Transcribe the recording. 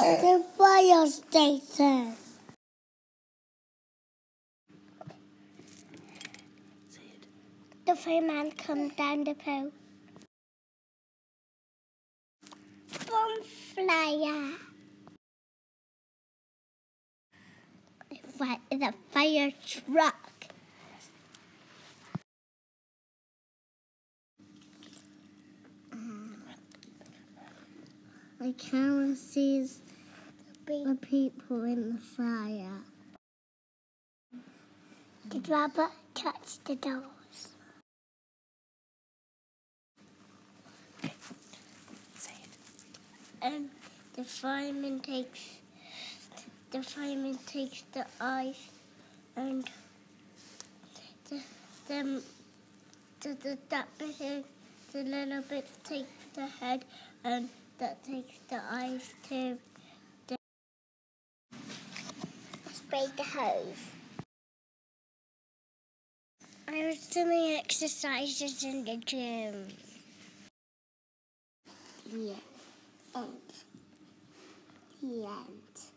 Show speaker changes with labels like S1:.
S1: The fire station. The fireman come down the pole. Bonfire. The fire truck. Mm. The camera sees the people in the fire. The rubber touch the doors. And the fireman takes the fireman takes the eyes and the the the, the the little bit takes the head and that takes the eyes to the spray the hose. I was doing exercises in the gym. Yeah. And the end.